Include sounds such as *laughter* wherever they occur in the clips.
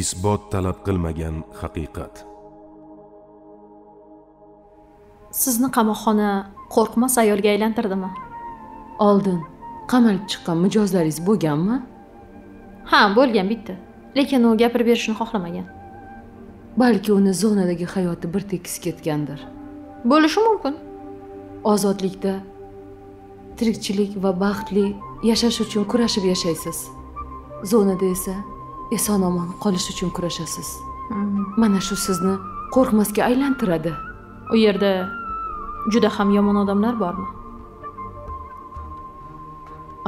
isbot talab qilmagan haqiqat. Sizni qamoqxona qo'rqmas ayolga aylantirdimi? Oldin qamalib chiqqan mijozlaringiz bo'lganmi? Ha bo'lgan bitta. Lekin u gapirib berishni xohlamagan. Balki uni zonadagi hayoti bir tekis ketgandir. Bo'lishi mumkin. Ozodlikda tirikchilik va baxtli yashash uchun kurashib yashaysiz. Zonada esa eson omon qolish uchun kurashasiz. Mana shu sizni qo'rqmasga aylantiradi. U yerda juda ham yomon odamlar bormi?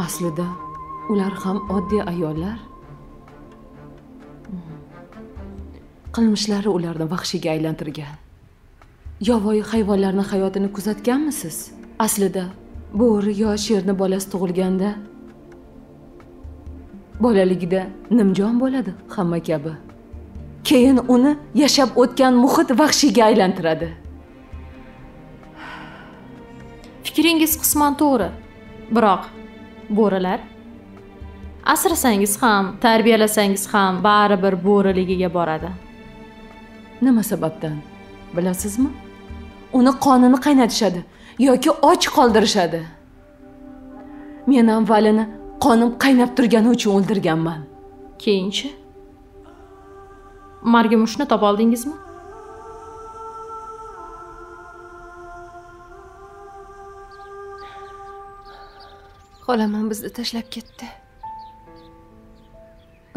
Aslida ular ham oddiy ayollar. Qilmishlari ularni vahshiyga aylantirgan. Yovvoyi hayvonlarni hayotini kuzatganmisiz? Aslida bo'ri yo sherni bolasi tug'ilganda bolaligida nimjon bo'ladi hamma kabi. Keyin uni yashab o'tgan muhit vahshiyga aylantiradi. Fikringiz qisman to'g'ri biroq bo'rilar asrasangiz ham tarbiyalasangiz ham baribir bo'riligiga boradi. Nima sababdan bilasizmi? Uni qonini qaynatishadi yoki och qoldirishadi. Men avvalini qonim qaynab turgani uchun o'ldirganman. Keyinchi? Margumushni topa oldingizmi? Xolam ham bizni tashlab ketdi.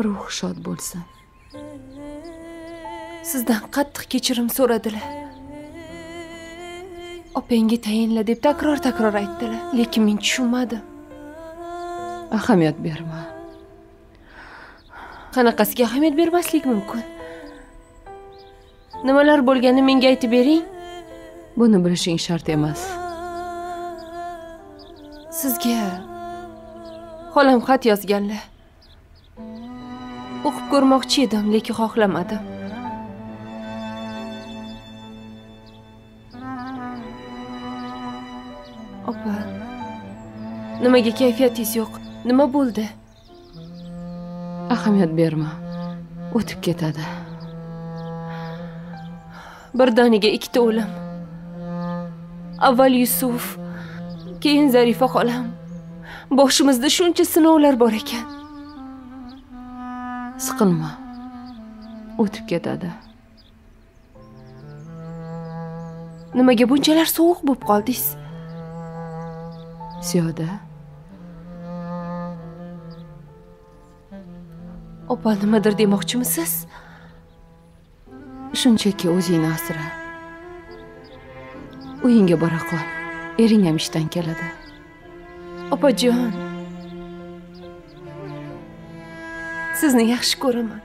Ruh shod bo'lsin. Sizdan qattiq kechirim so'radilar. Opangga tayinla deb takror takror aytdilar lekin men tushunmadim ahamiyat berma. Qanaqasiga ahamiyat bermaslik mumkin? Nimalar bo'lganini menga aytib bering. Buni bilishing shart emas. Sizga xolam xat yozganlar. O'qib ko'rmoqchi edim lekin xohlamadim. Opa nimaga kayfiyatingiz yo'q? Nima bo'ldi? Ahamiyat berma. O'tib ketadi. Birdaniga ikkita o'lim. Avval yusuf keyin zarifa xolam. Boshimizda shuncha sinovlar bor ekan. Siqilma. O'tib ketadi. Nimaga bunchalar sovuq bo'lib qoldingiz? Ziyoda opa nimadir demoqchimisiz? Shunchaki o'zingni asra. Uyingga bora qol. Ering ham ishdan keladi. Opajon. Sizni yaxshi ko'raman.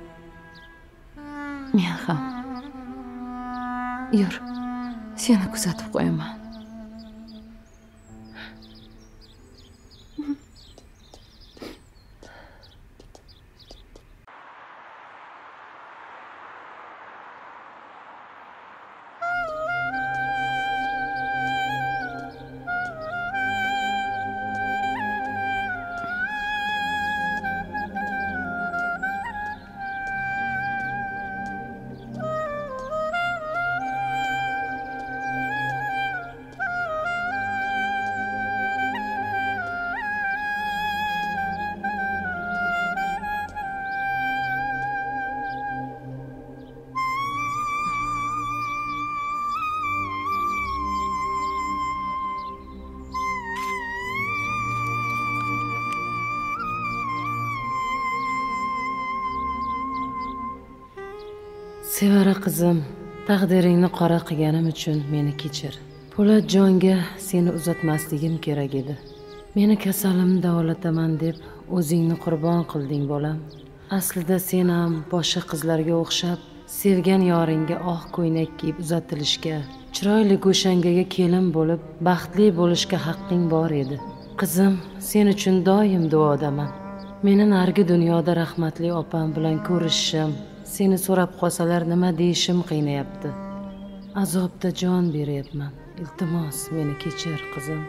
Men ham. Yur. Seni kuzatib qo'yaman. Sevara qizim taqdiringni qora qilganim uchun meni kechir. Po'latjonga seni uzatmasligim kerak edi. Meni kasalimni davolataman deb o'zingni qurbon qilding bolam. Aslida sen ham boshqa qizlarga o'xshab sevgan yoringga oq ko'ynak kiyib uzatilishga chiroyli go'shangaga kelin bo'lib baxtli bo'lishga haqqing bor edi. Qizim sen uchun doim duodaman. Meni narigi dunyoda rahmatli opam bilan ko'rishishim seni so'rab qolsalar nima deyishim qiynayapti. Azobda jon beryapman. Iltimos meni kechir qizim.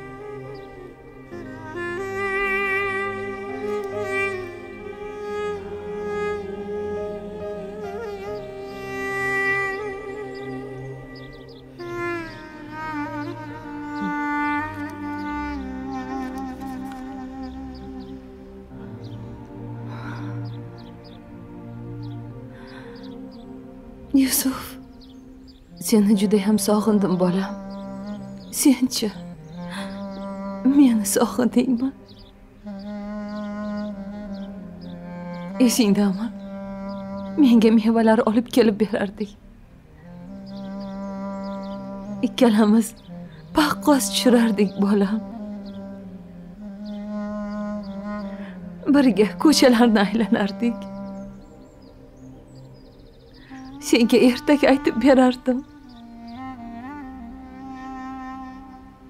Yusuf seni judayam sog'indim bolam senchi meni sog'indingmi? Esingdami? Menga mevalar olib kelib berardik. Ikkalamiz paqqos tushirardik bolam birga ko'chalarni aylanardik. Senga ertak aytib berardim.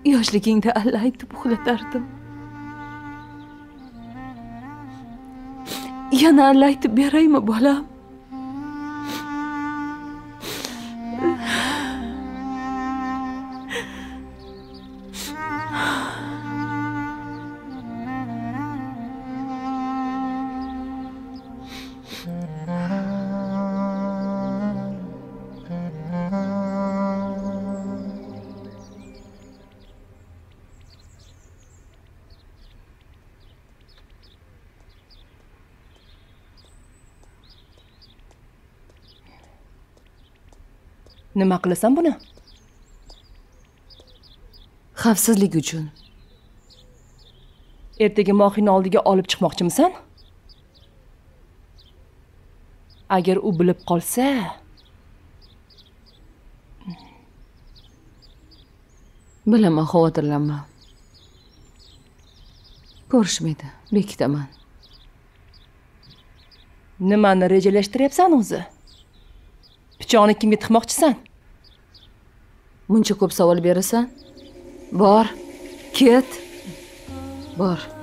Yoshligingda alla aytib uxlatardim. Yana alla aytib beraymi bolam? Nima qilasan buni? Xavfsizlik uchun. Ertaga mohiyni oldiga olib chiqmoqchimisan? Agar u bilib qolsa bilaman xavotirlanma. Ko'rishmaydi bekitaman. Nimani rejalashtiryapsan o'zi? Pichoqni kimga tiqmoqchisan muncha ko'p savol berasan bor ket bor.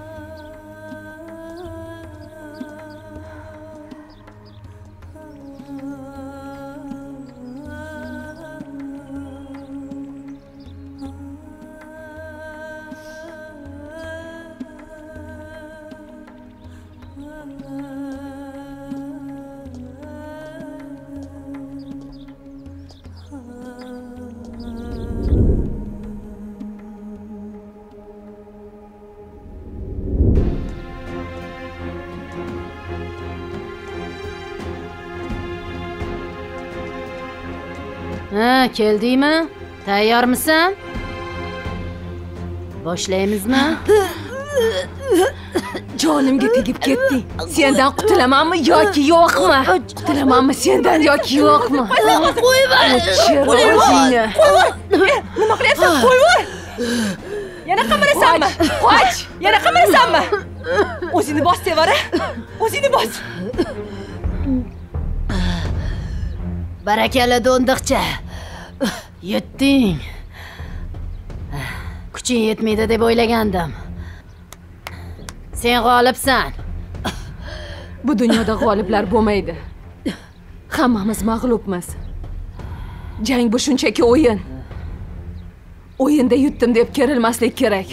Ha keldingmi? Tayyormisan? Boshlaymizmi? Jonimga tegib ketding sendan qutulamanmi yoki yo'qmi? Qutulamanmi sendan yoki yo'qmi? Qo'yma o'zingni nima qilyapsan? Qo'yvor yana qamirasanmi qoch yana qamirasanmi o'zingni bos sevara o'zingni bos barakalla do'ndiqcha. Yetding. Kuching yetmaydi deb o'ylagandim. Sen g'olibsan. Bu dunyoda g'oliblar bo'lmaydi. Hammamiz mag'lubmiz. Jang bu shunchaki o'yin. O'yinda yutdim deb kerilmaslik kerak.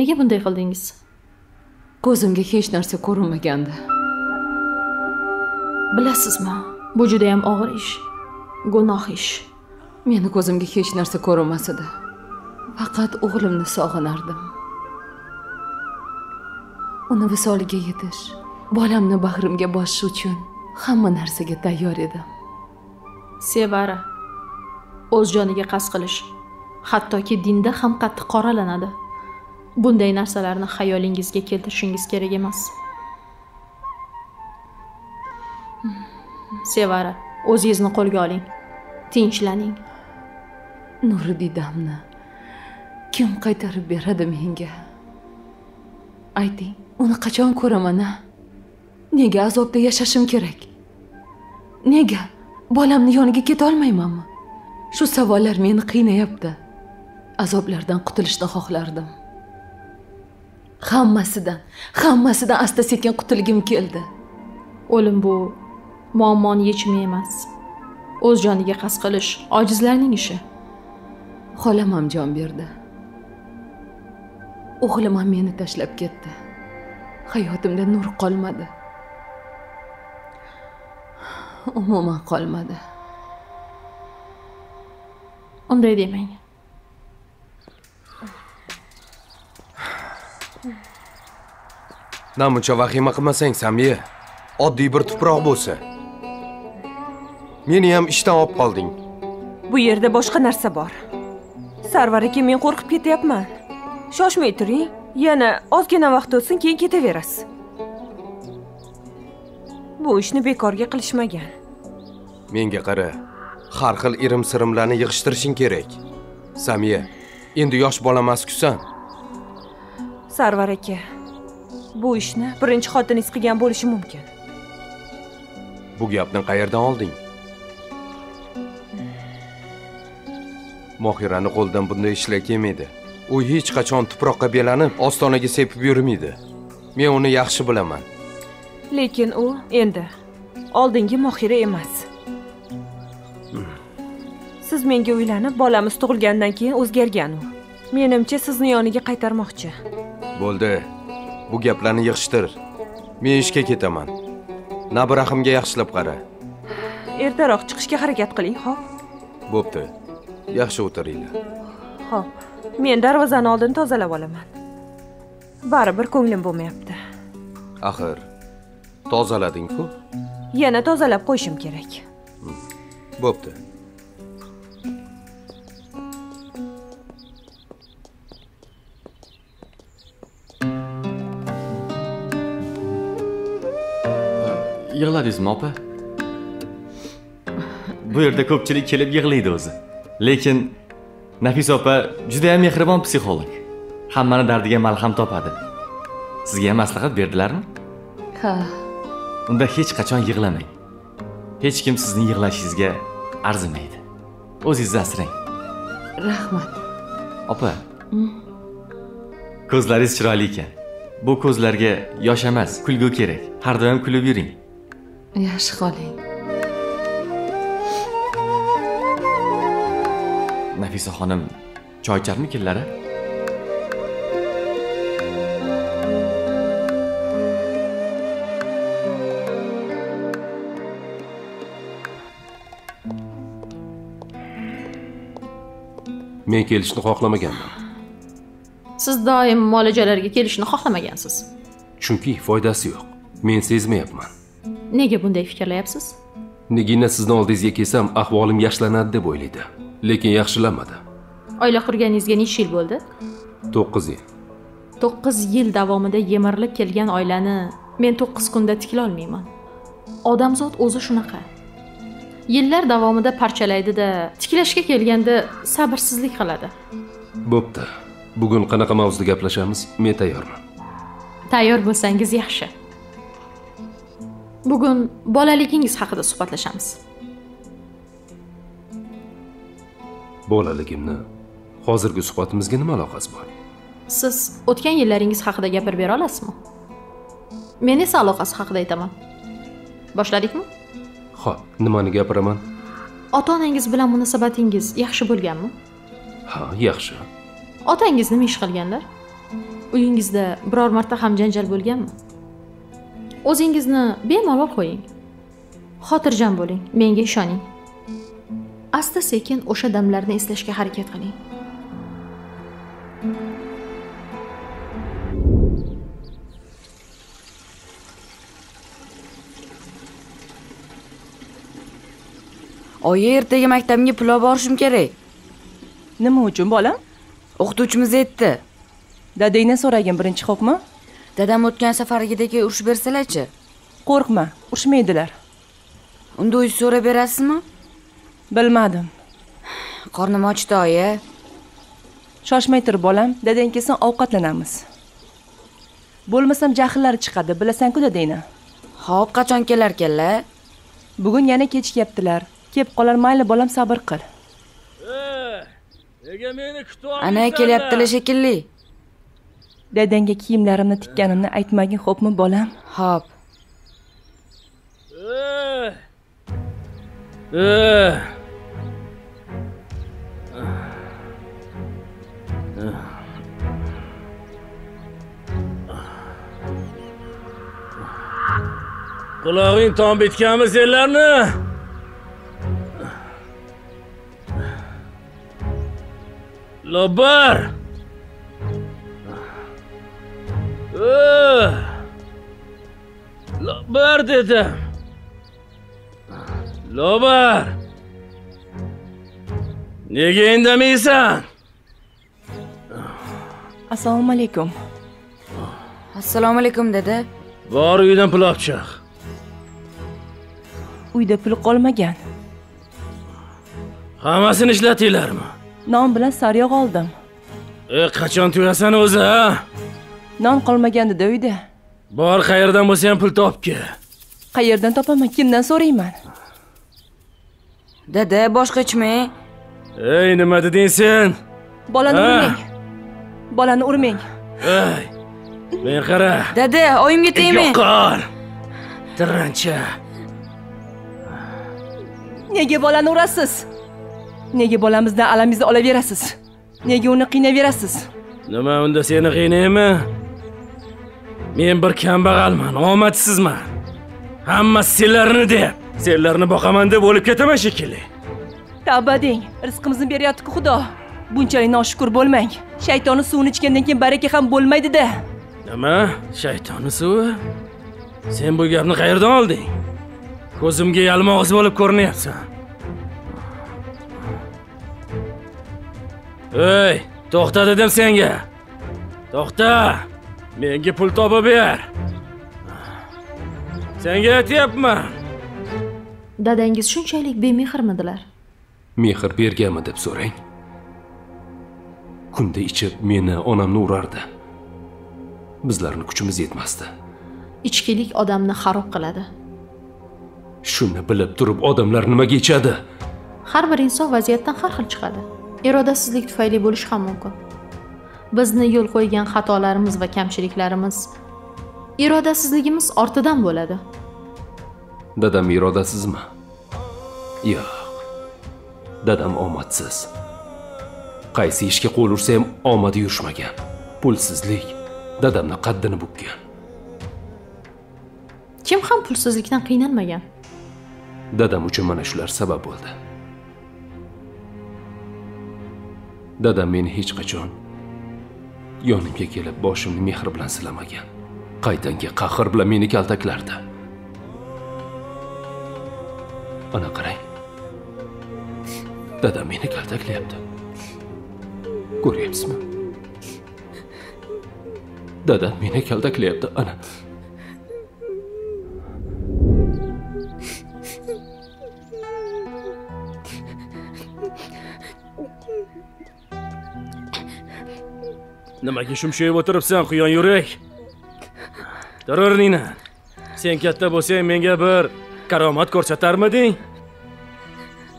Nega bunday qildingiz? Ko'zimga hech narsa ko'rinmagandi. Bilasizmi bu judayam og'ir ish gunoh ish. Meni ko'zimga hech narsa ko'rinmas edi faqat o'g'limni sog'inardim. Uni visoliga yetish bolamni bag'rimga bosish uchun hamma narsaga tayyor edim. Sevara o'z joniga qasd qilish hattoki dinda ham qattiq qoralanadi bunday narsalarni xayolingizga keltirishingiz kerak emas. Sevara o'zingizni qo'lga oling. Tinchlaning. Nurididamni kim qaytarib beradi menga? Ayting uni qachon ko'raman a nega azobda yashashim kerak? Nega bolamni yoniga ketolmaymanmi shu savollar meni qiynayapti. Azoblardan qutulishni xohlardim. Hammasidan hammasidan asta sekin qutulgim keldi. O'lim bu muammoni yechimi emas. O'z joniga qasd qilish ojizlarning ishi. Xolam ham jon berdi. O'g'lim ham meni tashlab ketdi. Hayotimda nur qolmadi. Umuman qolmadi. Unday demang namuncha vahima qilmasang samiya oddiy bir tuproq bo'lsa. Meni ham ishdan olib qolding. Bu yerda boshqa narsa bor. Sarvar aka men qo'rqib ketyapman. Shoshmay turing yana ozgina vaqt o'tsin keyin ketaverasiz. Bu ishni bekorga qilishmagan. Menga qara har xil irim sirimlarni yig'ishtirishing kerak. Samiya endi yosh bola emaskusan sarvar aka bu ishni birinchi xotiningiz qilgan bo'lishi mumkin. Bu gapni qayerdan olding? Mohirani qo'lidan bunday ishlar kelmaydi. U hech qachon tuproqqa belanib ostonaga sepib yurmaydi. Men uni yaxshi bilaman. Lekin u endi oldingi mohira emas. Siz menga uylanib bolamiz tug'ilgandan keyin o'zgargan u. Menimcha sizni yoniga qaytarmoqchi bo'ldi. Bu gaplarni yig'ishtir. Men ishga ketaman. Nabirahimga yaxshilab qara. Ertaroq chiqishga harakat qiling xo'p? Bo'pti. Yaxshi o'tiringlar. Xo'p, men darvozani oldini tozalab olaman. Baribir ko'nglim bo'lmayapti. axir tozalading-ku. Yana tozalab qo'yishim kerak. bo'pti yig'ladingizmi opa? Bu yerda ko'pchilik kelib yig'laydi o'zi. Lekin nafisa opa judayam mehribon psixolog. Hammani dardiga malham topadi. Sizga ham maslahat berdilarmi? Ha. Unda hech qachon yig'lamang. Hech kim sizning yig'lashingizga arzimaydi. O'zingizni asrang. Rahmat. Opa. Ko'zlaringiz chiroyli ekan. Bu ko'zlarga yosh emas kulgu kerak. Har doim kulib yuring yaxshi qoling. Nafisa xonim choy icharmikinlar a? Men kelishni xohlamagandim siz doim muolajalarga kelishni xohlamagansiz. Chunki foydasi yo'q. Men sezmayapman nega bunday fikrlayapsiz? Nigina sizni oldingizga kelsam ahvolim yaxshilanadi deb o'ylaydi. Lekin yaxshilanmadi. Oila qurganingizga necha yil bo'ldi? To'qqiz yil. To'qqiz yil davomida yemirilib kelgan oilani men to'qqiz kunda tiklolmayman odamzod o'zi shunaqa. Yillar davomida parchalaydida tiklashga kelganda sabrsizlik qiladi. Bo'pti. Bugun qanaqa mavzuda gaplashamiz? Men tayyorman. Tayyor bo'lsangiz yaxshi bugun bolaligingiz haqida suhbatlashamiz. Bolaligimni hozirgi suhbatimizga nima aloqasi bor? Siz o'tgan yillaringiz haqida gapirib bera olasizmi? Men esa aloqasi haqida aytaman. Boshladikmi? Ho'p nimani gapiraman? Ota onangiz bilan munosabatingiz yaxshi bo'lganmi? Ha yaxshi. Otangiz nima ish qilganlar? Uyingizda biror marta ham janjal bo'lganmi o'zingizni bemalol qo'ying. Xotirjam bo'ling menga ishoning. Asta sekin o'sha damlarni eslashga harakat qiling. Oyi ertaga maktabga pulov borishim kerak. Nima uchun bolam? O'qituvchimiz aytdi. Dadangdan so'ragin birinchi xo'pmi dadam o'tgan safargidek urush bersalarchi? Qo'rqma urushmaydilar unda o'zingiz so'rab berasizmi? Bilmadim. Qornim ochdi oyi. Shoshmay tur bolam. Dadang kelsin ovqatlanamiz. Bo'lmasam jahllari chiqadi bilasan-ku dadangni. Hop qachon kelarkanlar bugun yana kechikyaptilar kelib qolar mayli bolam sabr qil. Nega meni kutib ana kelyaptilar shekilli dadangga kiyimlarimni tikkanimni aytmagin xo'pmi bolam? Hop qulog'ing tom bitganmi senlarni? Lobar lobar dedim lobar. Nega indamaysan assalomu alaykum. Assalomu alaykum dada bor uydan pul olib chiq uyda pul qolmagan. Hammasini ishlatinglarmi? Non bilan sariyog' oldim. E qachon to'yasan o'zi a non qolmagandida uyda bor qayerdan bo'lsa ham pul topgin qayerdan topaman? Kimdan so'rayman? Dada boshqa ichmang ey nima deding sen bolani urmang. Bolani urmang. Ey men qara. Dada oyimga tegmang yo'qol tirancha nega bolani urasiz? Nega bolamizdan alamizni olaverasiz? Nega uni qiynayverasiz nima unda seni qiynaymi men bir kambag'alman omadsizman. Hammasi senlarni deb senlarni boqaman deb o'lib ketaman shekilli. Tavba deng rizqimizni beryapti-ku xudo. Bunchalik noshukur bo'lmang. Shaytonni suvini ichgandan keyin baraka ham bo'lmaydi-da nima? Shaytonni suvi? Sen bu gapni qayerdan olding? Ko'zimga yalmog'iz bo'lib ko'rinyapsan. Ey to'xta dedim senga. To'xta menga pul topib ber. Senga aytyapman. Dadangiz shunchalik bemehrmidilar mehr berganmi deb so'rang. Kunda ichib meni onamni urardi. Bizlarni kuchimiz yetmasdi. Ichkilik odamni xarob qiladi. Shuni bilib turib odamlar nimaga ichadi? Har bir inson vaziyatdan har xil chiqadi. Irodasizlik tufayli bo'lishi ham mumkin bizni yo'l qo'ygan xatolarimiz va kamchiliklarimiz irodasizligimiz ortidan bo'ladi. Dadam irodasizmi? Yo'q. Dadam omadsiz. Qaysi ishga qo'l ursa ham omadi yurishmagan. Pulsizlik. Dadamni qaddini bukkan. Kim ham pulsizlikdan qiynalmagan? Dadam uchun mana shular sabab bo'ldi. Dadam meni hech qachon yonimga kelib boshimni mehr bilan silamagan. Qaytangi qahr bilan meni kaltaklardi. Ana qarang. Dadam meni kaltaklayapti. Ko'ryapsizmi? Dadam meni kaltaklayapti. Ana. Nimaga shumshayib o'tiribsan quyon yurak. Tur o'rningdan sen katta bo'lsang menga bir karomat ko'rsatarmiding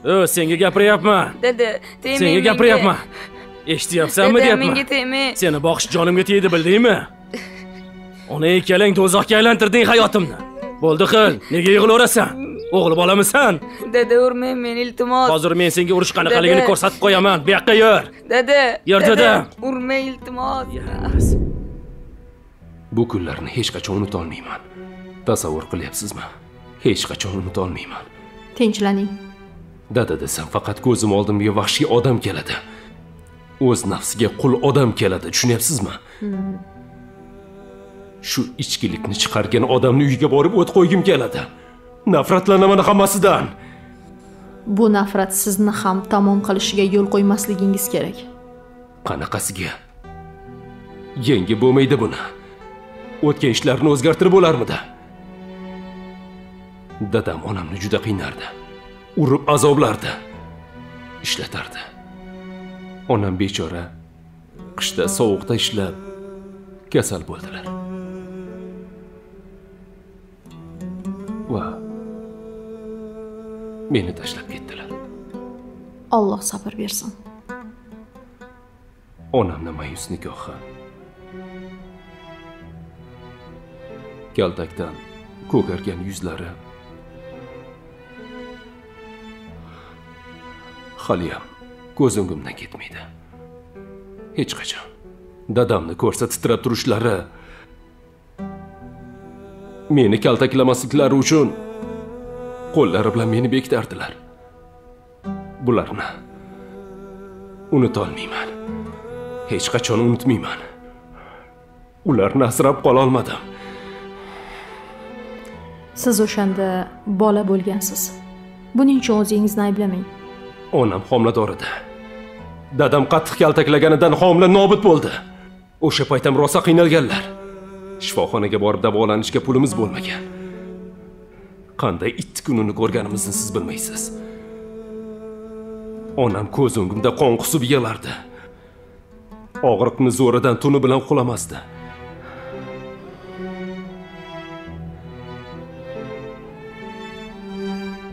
o senga gapiryapman. Dada tegmang senga gapiryapman. Eshityapsanmi deyapman menga tegmang seni boqish jonimga tegdi bildingmi? Ona ikkalang do'zaxga aylantirding hayotimni. Bo'ldi qil nega yig'laverasan o'g'il bolamisan? Dada urmang meni iltimos. Hozir men senga urish qanaqaligini ko'rsatib qo'yaman. Bu yoqqa yur. Dada. Yer, dada. urmang iltimos. Bu kunlarni hech qachon unutolmayman. Tasavvur qilyapsizmi? Hech qachon unutolmayman. tinchlaning. Dada desam faqat ko'zim oldimga vahshiy odam keladi. O'z nafsiga qul odam keladi tushunyapsizmi? Shu ichkilikni chiqargan odamni uyiga borib o't qo'ygim keladi nafratlanaman hammasidan. Bu nafrat sizni ham tamom qilishiga yo'l qo'ymasligingiz kerak. Qanaqasiga? Yengib bo'lmaydi buni. O'tgan ishlarni o'zgartirib bo'larmidi? Dadam onamni juda qiynardi. Urib azoblardi. Ishlatardi. Onam bechora qishda sovuqda ishlab kasal bo'ldilar. Va meni tashlab ketdilar. Alloh sabr bersin. Onamni mayus nikohi. Kaltakdan ko'kargan yuzlari. Haliyam ko'z o'ngimdan ketmaydi. Hech qachon. Dadamni ko'rsa titrab turishlari. Meni kaltaklamasliklari uchun qo'llari bilan meni bekitardilar bularni unutolmayman. Hech qachon unutmayman. Ularni asrab qololmadim siz o'shanda bola bo'lgansiz. Buning uchun o'zingizni ayblamang. Onam homilador edi. Dadam qattiq kaltaklaganidan homila nobud bo'ldi. O'sha paytam rosa qiynalganlar. Shifoxonaga borib davolanishga pulimiz bo'lmagan qanday it kunini ko'rganimizni siz bilmaysiz. Onam ko'z o'ngimda qon qusib yig'lardi. Og'riqni zo'ridan tuni bilan uxlamasdi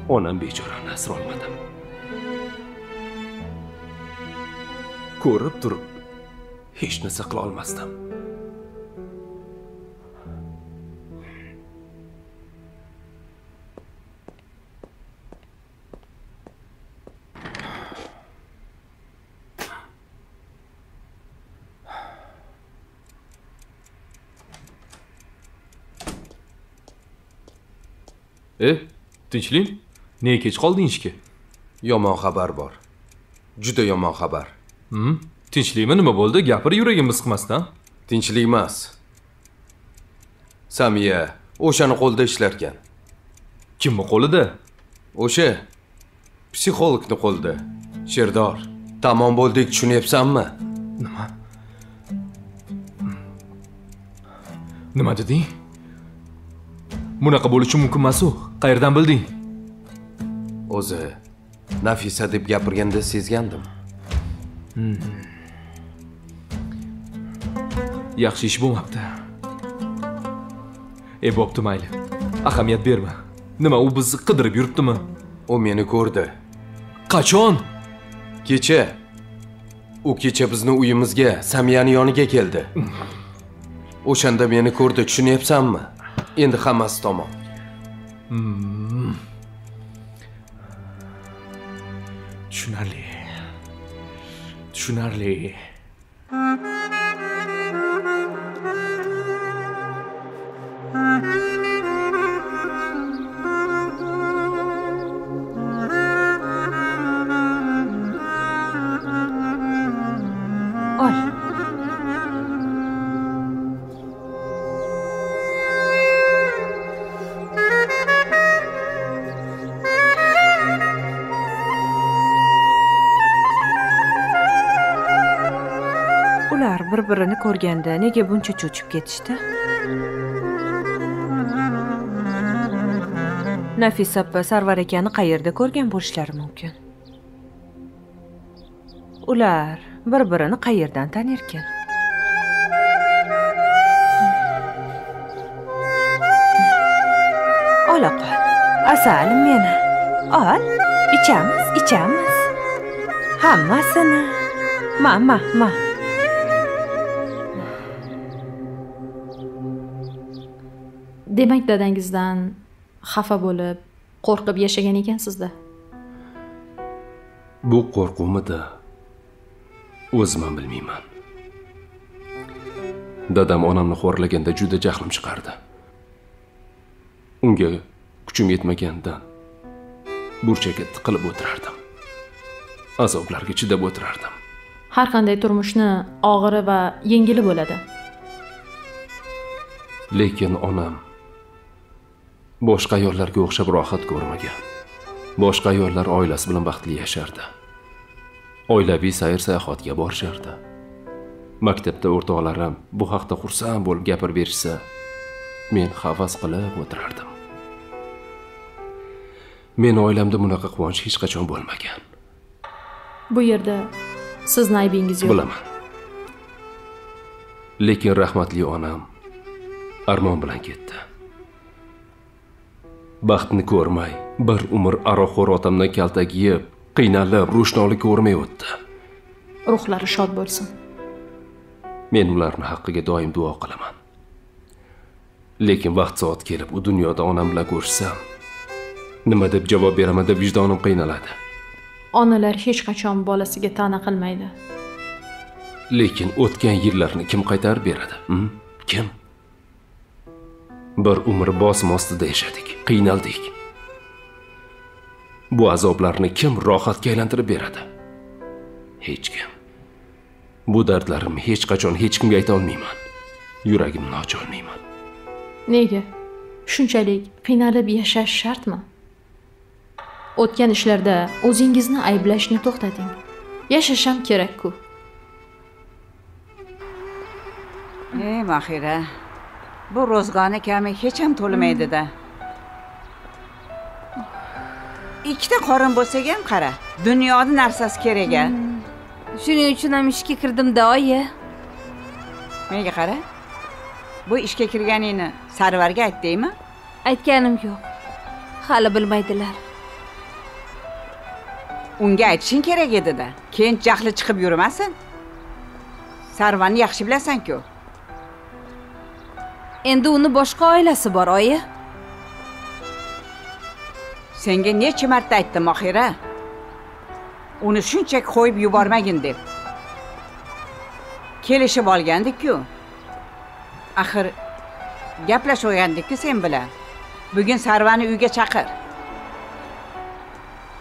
onam bechorani asrolmadim ko'rib turib hech narsa qila olmasdim. E tinchlik? Nega kech qolding ishga yomon xabar bor. Juda yomon xabar. Hm tinchlikmi nima bo'ldi? Gapir yuragimni siqmasdan tinchlik emas. Samiya o'shani qo'lida ishlarkan. Kimni qo'lida? O'sha psixologni qo'lida. Sherdor tamom bo'ldik tushunyapsanmi? Nima? Nima deding bunaqa bo'lishi mumkin emasu qayerdan bilding? O'zi nafisa deb gapirganda sezgandim. Yaxshi ish bo'lmabdi. E bo'pti mayli. Ahamiyat berma. Nima u bizni qidirib yuribdimi? U meni ko'rdi. Qachon? Kecha. U kecha bizni uyimizga samiyani yoniga keldi. O'shanda meni ko'rdi tushunyapsanmi endi hammasi tamom hmm. tushunarli. Tushunarli. Bir birini ko'rganda nega buncha cho'chib ketishdi? Nafisa opa sarvar akani qayerda ko'rgan bo'lishlari mumkin? Ular bir birini qayerdan tanirkan ola qol asal meni. Ol ichamiz ichamiz. Hammasini. Ma ma ma. Demak dadangizdan xafa bo'lib qo'rqib yashagan ekansizda. Bu qo'rquvmidi o'zim ham bilmayman. Dadam onamni xo'rlaganda juda jahlim chiqardi. Unga kuchim yetmaganidan burchakka tiqilib o'tirardim. Azoblarga chidab o'tirardim. Har qanday turmushni og'iri va yengili bo'ladi. Lekin onam boshqa ayollarga o'xshab rohat ko'rmagan. Boshqa ayollar oilasi bilan baxtli yashardi. Oilaviy sayr sayohatga borishardi. Maktabda o'rtoqlarim bu haqda xursand bo'lib gapirib berishsa men havas qilib o'tirardim. Men oilamda bunaqa quvonch hech qachon bo'lmagan. Bu yerda sizni aybingiz yo'q. Bilaman. Lekin rahmatli onam armon bilan ketdi baxtni ko'rmay bir umr aroqxo'r otamdan kaltak yeb qiynalib ro'shnolik ko'rmay o'tdi ruhlari shod bo'lsin. Men ularni haqqiga doim duo qilaman. Lekin vaqt soat kelib u dunyoda onam bilan ko'rishsam nima deb javob beraman deb vijdonim qiynaladi. Onalar hech qachon bolasiga ta'na qilmaydi. Lekin o'tgan yillarni kim qaytarib beradi kim bir umr bosim ostida yashadik qiynaldik. Bu azoblarni kim rohatga aylantirib beradi? Hech kim. Bu dardlarimni hech qachon hech kimga ayta olmayman. Yuragimni ocha olmayman nega? Shunchalik qiynalib yashash shartmi? O'tgan ishlarda o'zingizni ayblashni to'xtating. Yashasham kerak-ku. Ey mahira bu ro'zg'orni kami hech ham to'lmaydida ikkita qorin bo'lsa ham qara. Dunyoni narsasi kerak a shuning uchun ham ishga kirdimda oyi menga qara. Bu ishga kirganingni sarvarga aytdingmi aytganim yo'q. Hali bilmaydilar. Unga aytishing kerak edida. Keyin jahli chiqib yurmasin. Sarvarni yaxshi bilasan-ku endi uni boshqa oilasi bor oyi. Senga necha marta aytdim mohira uni shunchaki qo'yib yubormagin deb. Kelishib olgandik-ku axir gaplashgandik-ku sen bilan. Bugun sarvani uyga chaqir.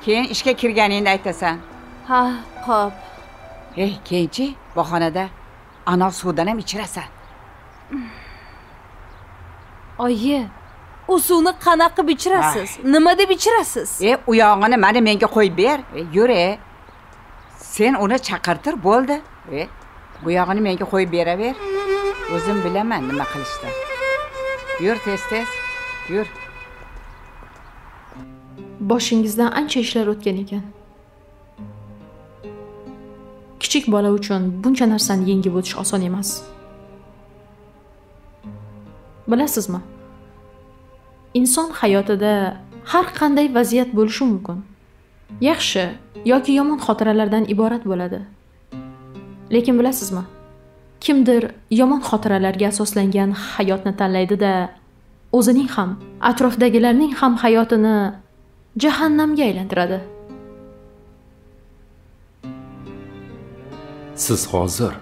Keyin ishga kirganingda aytasan. Ha xo'p ey keyinchi bahonada anov suvdan ham ichirasan oyi u suvni qanaqa qilib ichirasiz nima deb ichirasiz e u yog'ini mana menga qo'yib ber. E, yur e. Sen uni chaqirtir bo'ldi. E bu yog'ini menga qo'yib beraver. O'zim bilaman nima qilishni yur tez tez. Yur. Boshingizdan ancha ishlar o'tgan ekan. Kichik bola uchun buncha narsani yengib o'tish oson emas bilasizmi? Inson hayotida har qanday vaziyat bo'lishi mumkin. Yaxshi yoki yomon xotiralardan iborat bo'ladi. Lekin bilasizmi? Kimdir yomon xotiralarga asoslangan hayotni tanlaydida o'zining ham atrofdagilarning ham hayotini jahannamga aylantiradi. Siz hozir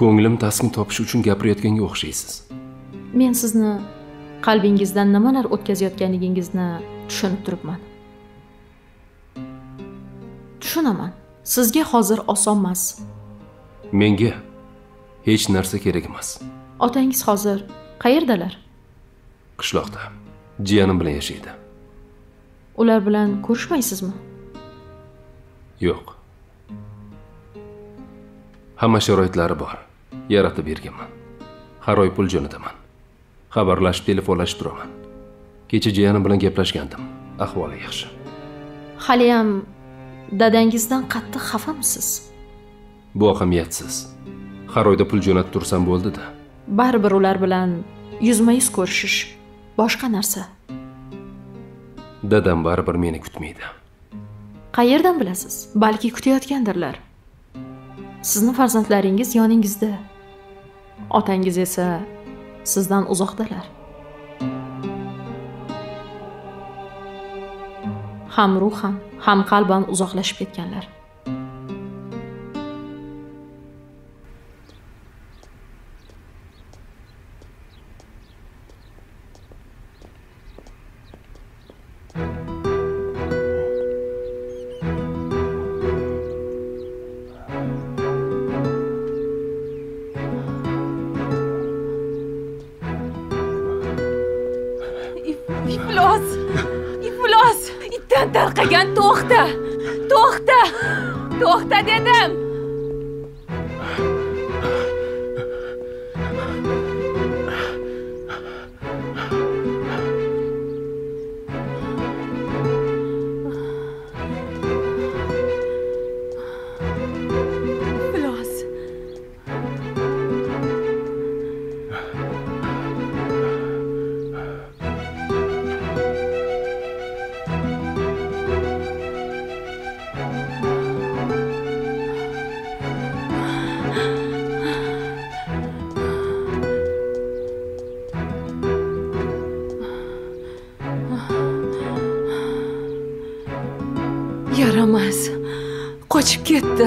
ko'nglim taskin topish uchun gapirayotganga o'xshaysiz. Men sizni qalbingizdan nimalar o'tkazayotganligingizni tushunib turibman. Tushunaman. Sizga hozir oson emas. Menga hech narsa kerak emas. Otangiz hozir qayerdalar? Qishloqda. Jiyanim bilan yashaydi. Ular bilan ko'rishmaysizmi? Yo'q hamma sharoitlari bor. Yaratib berganman. Har oy pul jo'nataman. Xabarlashib telefonlashib turaman. Kecha jiyanim bilan gaplashgandim. Ahvoli yaxshi. Haliyam dadangizdan qattiq xafamisiz? Bu ahamiyatsiz. Har oyda pul jo'natib tursam bo'ldida. Baribir ular bilan yuzma yuz ko'rishish boshqa narsa. Dadam baribir meni kutmaydi. Qayerdan bilasiz? Balki kutayotgandirlar sizni farzandlaringiz yoningizda. Otangiz esa sizdan uzoqdalar. Ham ruhan ham qalban uzoqlashib ketganlar. To'xta dedim qochib ketdi.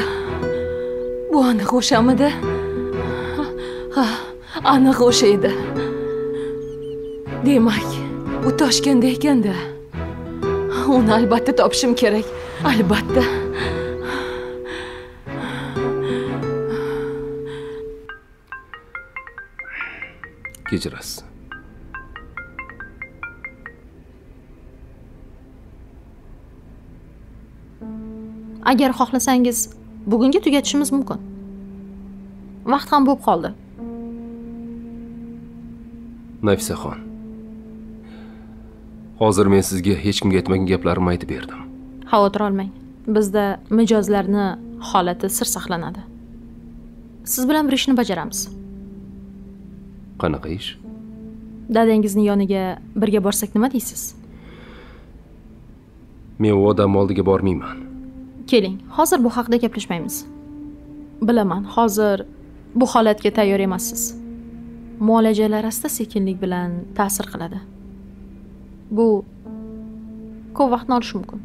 Bu aniq o'shamidi? Ha aniq o'sha edi demak u toshkentda ekanda. Uni albatta topishim kerak albatta. Kechirasiz. Agar xohlasangiz bugunga tugatishimiz mumkin. Vaqt ham bo'lib qoldi. Nafisaxon hozir men sizga hech kimga aytmagan gaplarimni aytib berdim. Xavotir olmang. Bizda mijozlarni holati sir saqlanadi. Siz bilan bir ishni bajaramiz. Qanaqa ish? Dadangizni yoniga birga borsak nima deysiz? Men u odam oldiga bormayman keling hozir bu haqida gaplashmaymiz. Bilaman hozir bu holatga tayyor emassiz. Muolajalar asta sekinlik bilan ta'sir qiladi. Bu ko'p vaqtni olishi mumkin.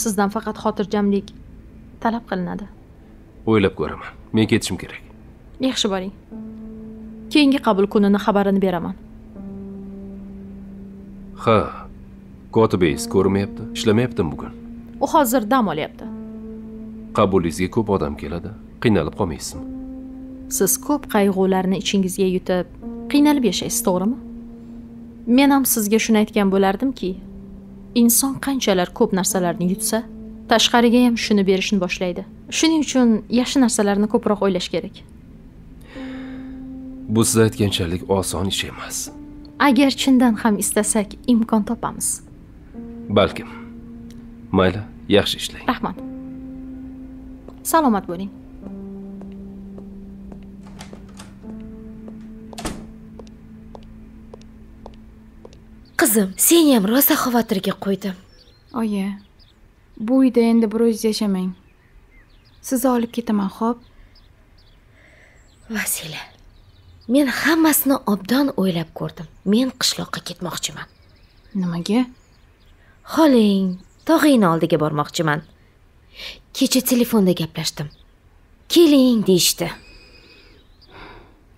Sizdan faqat xotirjamlik talab qilinadi. O'ylab ko'raman men ketishim kerak. Yaxshi boring. Keyingi qabul kunini xabarini beraman. Ha kotibingiz ko'rinmayapti ishlamayaptimi bugun? U hozir dam olyapti qabulingizga ko'p odam keladi qiynalib qolmaysizmi? Siz ko'p qayg'ularni ichingizga yutib qiynalib yashaysiz to'g'rimi? Men ham sizga shuni aytgan bo'lardimki inson qanchalar ko'p narsalarni yutsa tashqariga ham shuni berishni boshlaydi. Shuning uchun yaxshi narsalarni ko'proq o'ylash kerak. Bu siz aytganchalik oson ish emas. Agar chindan ham istasak imkon topamiz. Balkim. Mayli yaxshi ishlang. Rahmat salomat bo'ling. Qizim seni ham rosa xavotirga qo'ydim. Oyi bu uyda endi bir o'zingiz yashamang sizni olib ketaman xo'p? Vasila men hammasini obdon o'ylab ko'rdim. Men qishloqqa ketmoqchiman. Nimaga? Xoling tog'ingni oldiga bormoqchiman kecha telefonda gaplashdim. Keling deyishdi.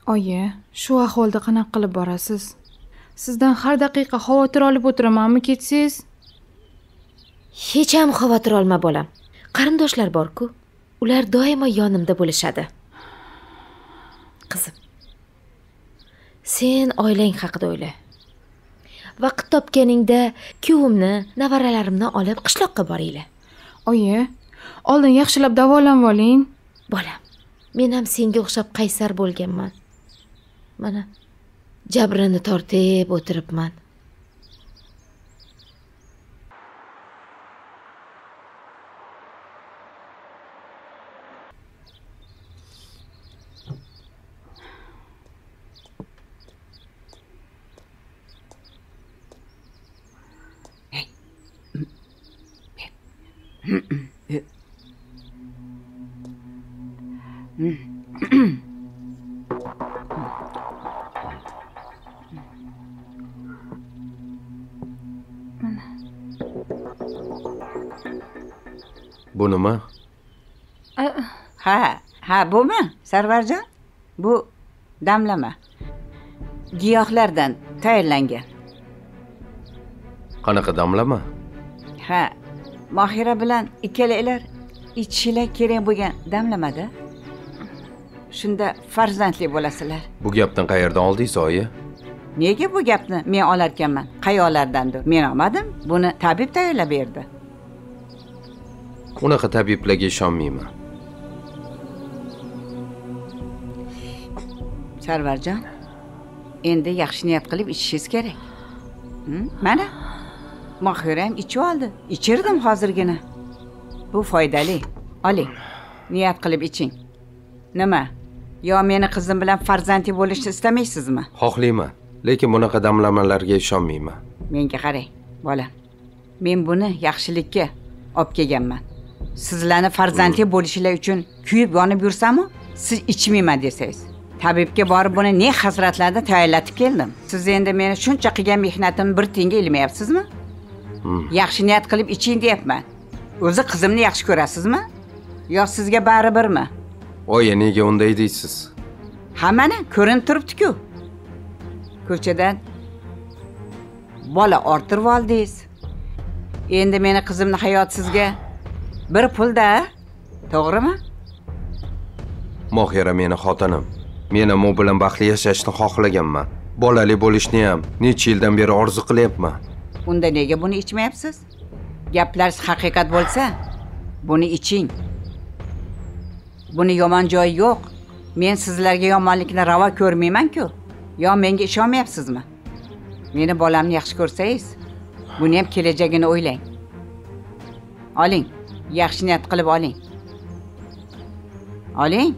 Oyi shu ahvolda qanaqa qilib borasiz? Sizdan har daqiqa xavotir olib o'tiramanmi ketsangiz? Hech ham xavotir olma bolam. Qarindoshlar borku ular doimo yonimda bo'lishadi. Qizim sen oilang haqida o'yla. Vaqt topganingda kuyovimni nevaralarimni olib qishloqqa boringlar. Oyi oldin yaxshilab davolanib oling bolam men ham senga o'xshab qaysar bo'lganman. Mana jabrini tortib o'tiribman bu nima ha ha bumi sarvarjon? Bu damlama. Giyohlardan tayyorlangan. Qanaqa damlama? Ha mohira bilan ikkalanglar ichishilar kerak bo'lgan damlamada shunda farzandli bo'lasizlar. Bu gapni qayerdan oldingiz oyi? Nega bu gapni men olarkanman? Qayoqlardandir men olmadim buni tabib tayyorlab berdi. Unaqa tabiblarga ishonmayman. Sarvarjon endi yaxshi niyat qilib ichishingiz kerak. Mana mohira ham ichib oldi. Ichirdim hozirgina. Bu foydali. Oling niyat qilib iching. Nima yo meni qizim bilan farzandli bo'lishni istamaysizmi xohlayman lekin bunaqa damlamalarga ishonmayman. Menga qarang bolam men buni yaxshilikka olib kelganman. Sizlarni farzandli bo'lishinglar uchun kuyib yonib yursamu siz ichmayman desangiz. Tabibga borib buni ne hasratlarda tayyorlatib keldim. Siz endi meni shuncha qilgan mehnatimni bir tiyinga ilmayapsizmi? Yaxshi niyat qilib iching deyapman. O'zi qizimni yaxshi ko'rasizmi? Yo sizga baribirmi oyi nega unday deysiz. Ha mana ko'rinib turibdi-ku. Ko'chadan bola orttirib oldingiz. Endi meni qizimni hayoti sizga bir pulda to'g'rimi? Mohira meni xotinim. Men u bilan baxtli yashashni xohlaganman. Bolali bo'lishni ham necha yildan beri orzu qilyapman. Unda nega buni ichmayapsiz? Gaplaringiz haqiqat bo'lsa buni iching buni yomon joyi yo'q. Men sizlarga yomonlikni ravo ko'rmayman-ku. Yo menga ishonmayapsizmi? Meni bolamni yaxshi ko'rsangiz buni ham kelajagini o'ylang. Oling yaxshi niyat qilib oling. Oling.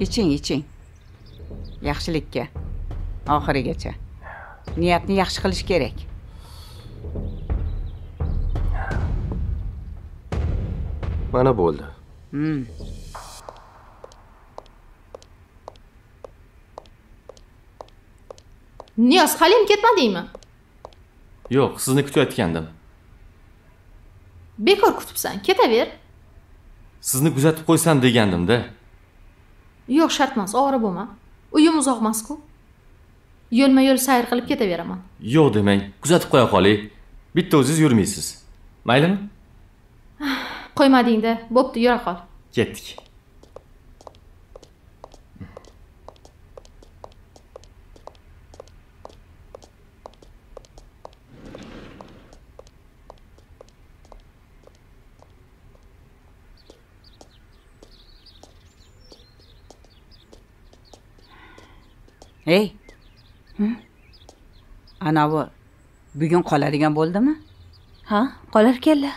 Iching iching. Yaxshilikka oxirigacha. Niyatni yaxshi qilish kerak. Mana bo'ldi. Hmm. niyoz haliyam ketmadingmi? Yo'q sizni kutayotgandim. Bekor kutibsan ketaver. Sizni kuzatib qo'ysam degandimda. Yo'q shart emas ovora bo'lma uyim uzoq emasku. Yo'lma yo'l sayr qilib ketaveraman. Yo'q demang kuzatib qo'ya qoling. Bitta o'ziz yurmaysiz. Maylimi? *sighs* Qo'ymadingda bo'pti yura qol. Ketdik ey. Anavi bugun qoladigan bo'ldimi? Ha qolarkanlar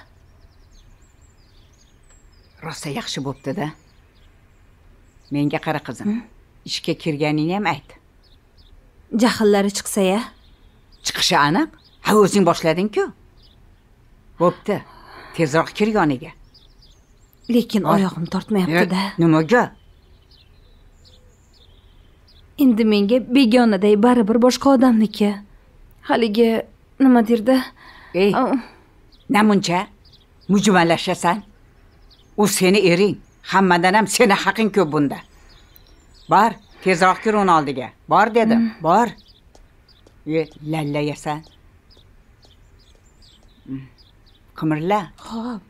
rosa yaxshi bo'pti-da. Menga qara qizim. Ishga kirganingni ham ayt. Jahllari chiqsa-ya chiqishi aniq. Ha o'zing boshlading-ku. Bo'pti. Tezroq kir yoniga lekin oyog'im tortmayapti-da. Nimaga endi menga begonaday baribir boshqa odamniki. Haligi nima derdi? Ey namuncha mujmallashasan? U seni ering. Hammadan ham seni haqing ko'p bunda. Bor tezroq kir uni oldiga. Bor dedim bor. Ye lalla yesan Hmm. qimirla. Ho'p